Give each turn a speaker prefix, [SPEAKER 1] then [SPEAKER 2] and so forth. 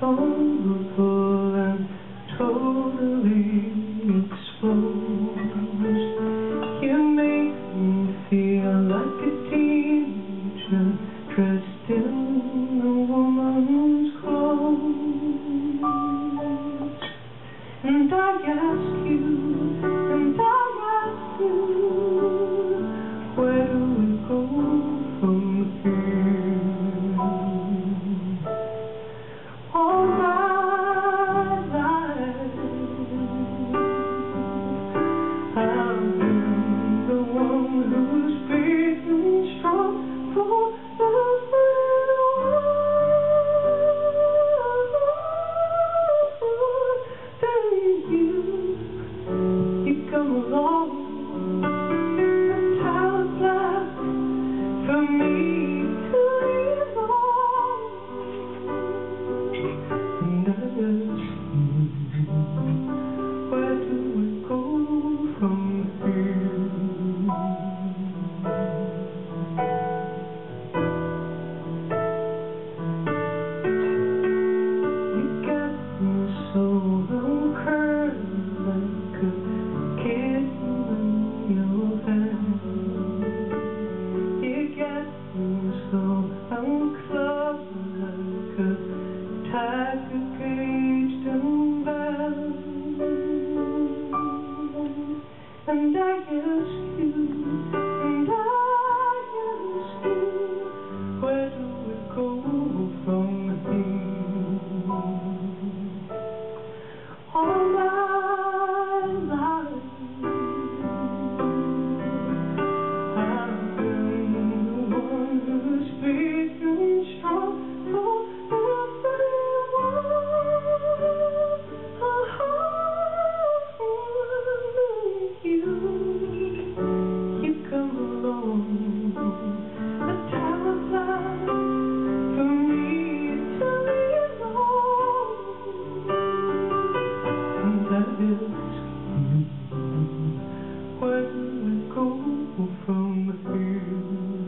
[SPEAKER 1] vulnerable and totally exposed. You make me feel like a teacher dressed in a woman's clothes. And I ask you. from the fields.